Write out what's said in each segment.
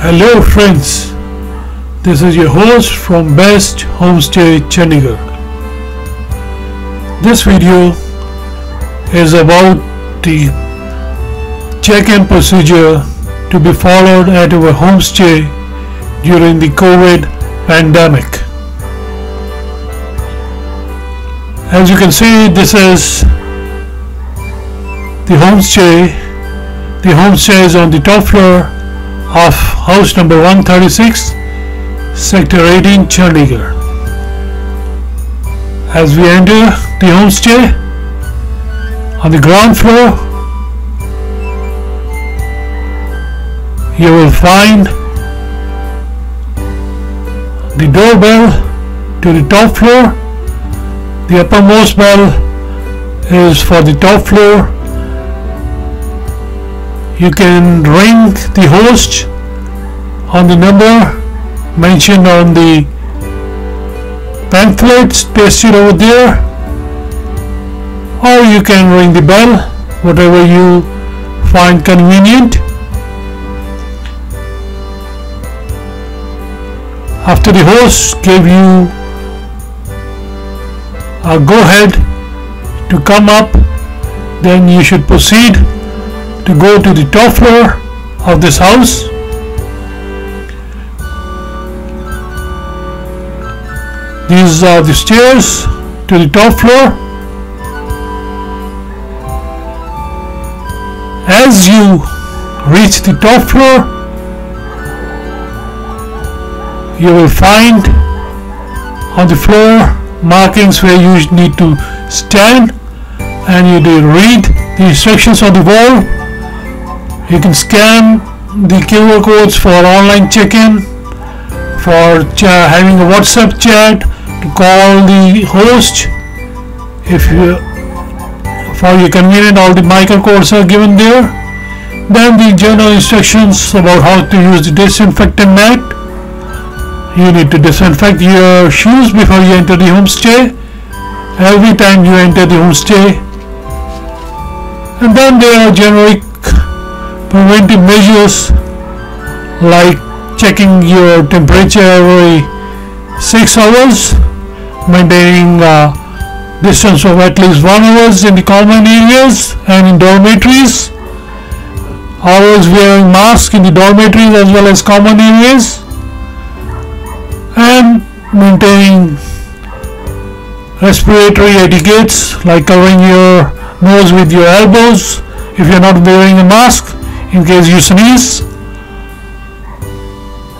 Hello friends, this is your host from Best Homestay Chandigarh. This video is about the check-in procedure to be followed at our homestay during the COVID pandemic. As you can see, this is the homestay. The homestay is on the top floor of house number 136 sector 18 Chandigarh. As we enter the homestay on the ground floor you will find the doorbell to the top floor. The uppermost bell is for the top floor you can ring the host on the number mentioned on the pamphlets pasted over there or you can ring the bell whatever you find convenient. After the host gave you a go ahead to come up then you should proceed to go to the top floor of this house. These are the stairs to the top floor. As you reach the top floor you will find on the floor markings where you need to stand and you do read the instructions on the wall you can scan the QR codes for online check-in, for having a WhatsApp chat, to call the host. If you, for your convenience, all the micro codes are given there. Then the general instructions about how to use the disinfectant mat. You need to disinfect your shoes before you enter the homestay. Every time you enter the homestay. And then there are generic preventive measures like checking your temperature every 6 hours, maintaining a distance of at least 1 hours in the common areas and in dormitories, always wearing masks in the dormitories as well as common areas, and maintaining respiratory etiquettes like covering your nose with your elbows. If you're not wearing a mask in case you sneeze.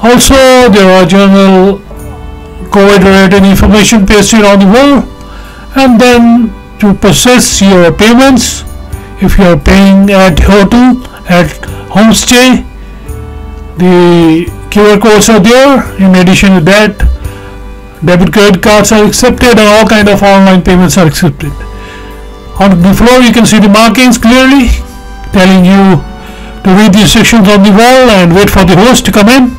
Also, there are general COVID related information pasted on the wall and then to process your payments if you are paying at hotel at homestay the QR codes are there in addition to that debit credit cards are accepted and all kind of online payments are accepted on the floor you can see the markings clearly telling you to read the instructions on the wall and wait for the host to come in.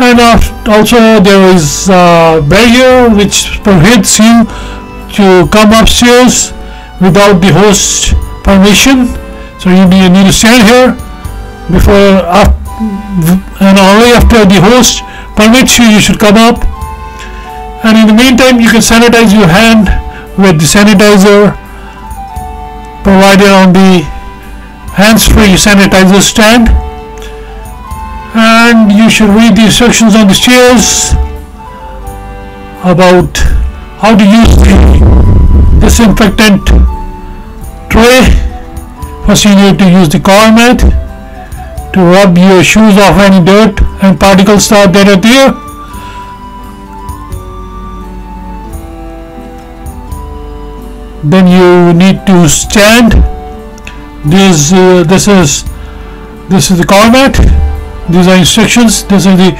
And also there is a barrier which prohibits you to come upstairs without the host permission. So you need, to stand here before and only after the host permits you you should come up. And in the meantime you can sanitize your hand with the sanitizer provided on the hands-free sanitizer stand and you should read the instructions on the chairs about how to use the disinfectant tray first you need to use the car mat to rub your shoes off any dirt and particles that are there. Then you need to stand this uh, this is this is the car mat these are instructions. This is the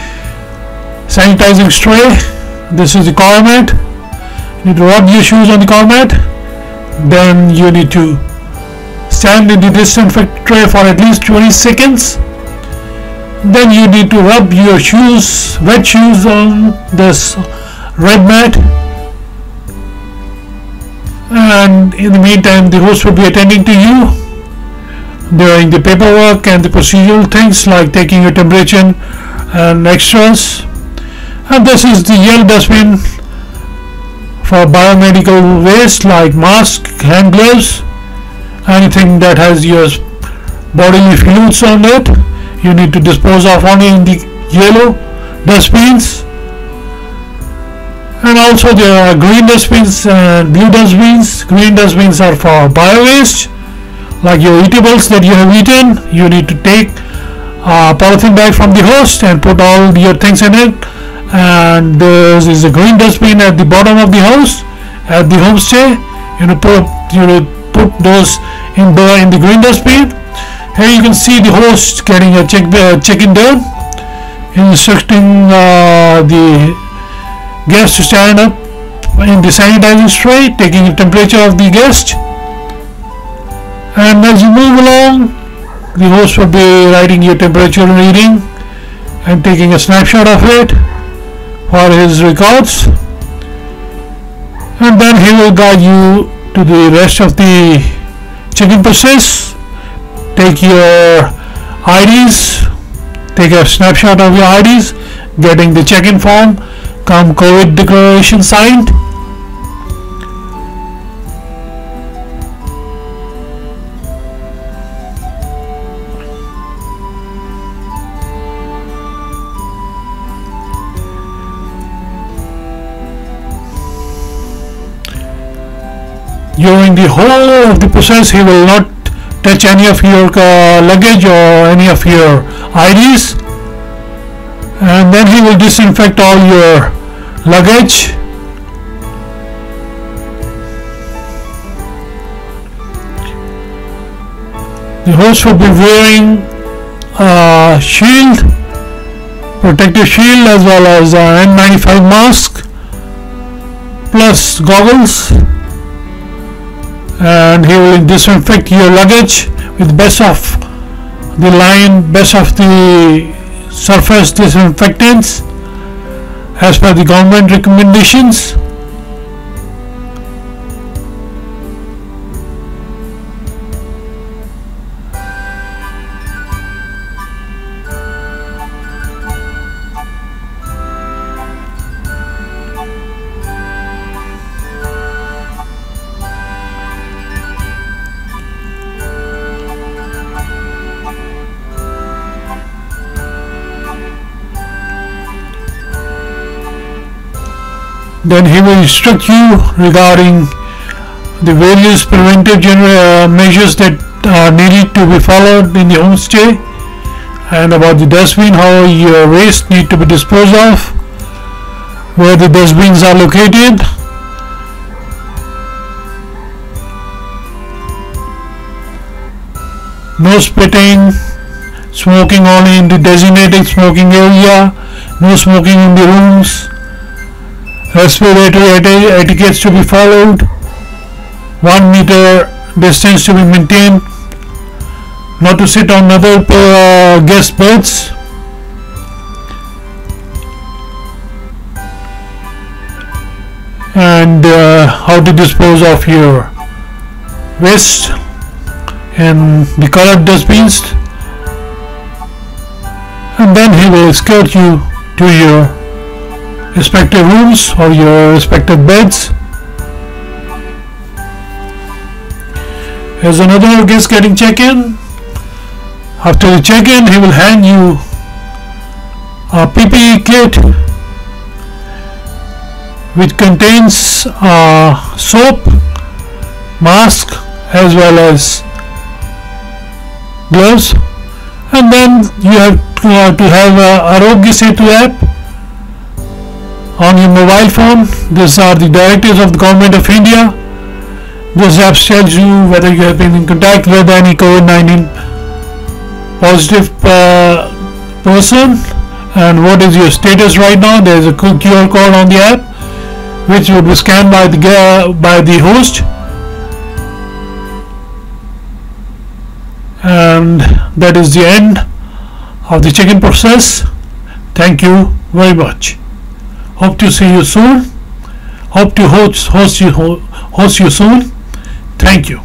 sanitizing tray. This is the car mat you need to rub your shoes on the car mat then you need to stand in the disinfect tray for at least 20 seconds. Then you need to rub your shoes wet shoes on this red mat. And in the meantime the host will be attending to you during the paperwork and the procedural things like taking your temperature and extras and this is the yellow dustbin for biomedical waste like mask, hand gloves, anything that has your bodily fluids on it. You need to dispose of only in the yellow dustbins. And also there are green dustbins and blue dustbins. Green dustbins are for bio waste like your eatables that you have eaten you need to take a polythene bag from the host and put all your things in it. And there is a green dustbin at the bottom of the house at the homestay. You know put you know put those in the in the green dustbin. Here you can see the host getting a check uh, check-in done instructing uh, the guest to stand up in the sanitizing tray taking the temperature of the guest and as you move along the host will be writing your temperature reading and taking a snapshot of it for his records. And then he will guide you to the rest of the check-in process. Take your IDs take a snapshot of your IDs getting the check-in form come COVID declaration signed during the whole of the process he will not touch any of your uh, luggage or any of your IDs and then he will disinfect all your luggage. The host will be wearing a shield protective shield as well as an N95 mask plus goggles and he will disinfect your luggage with best of the line best of the surface disinfectants as per the government recommendations then he will instruct you regarding the various preventive uh, measures that are needed to be followed in the homestay and about the dustbin how your waste need to be disposed of where the dustbins are located. No spitting smoking only in the designated smoking area no smoking in the rooms respiratory etiquettes to be followed, 1 meter distance to be maintained, not to sit on other uh, guest beds, and uh, how to dispose of your waste in the colored dustbins. And then he will escort you to your respective rooms or your respective beds. Here's another guest getting check-in. After the check-in, he will hand you a PPE kit which contains uh, soap, mask as well as gloves and then you have to, uh, to have a Aarogya Setu app on your mobile phone. These are the directives of the government of India. This app tells you whether you have been in contact with any COVID-19 positive uh, person and what is your status right now. There is a QR code on the app which will be scanned by the uh, by the host and that is the end of the check-in process. Thank you very much. Hope to see you soon. Hope to host, host you host you soon. Thank you.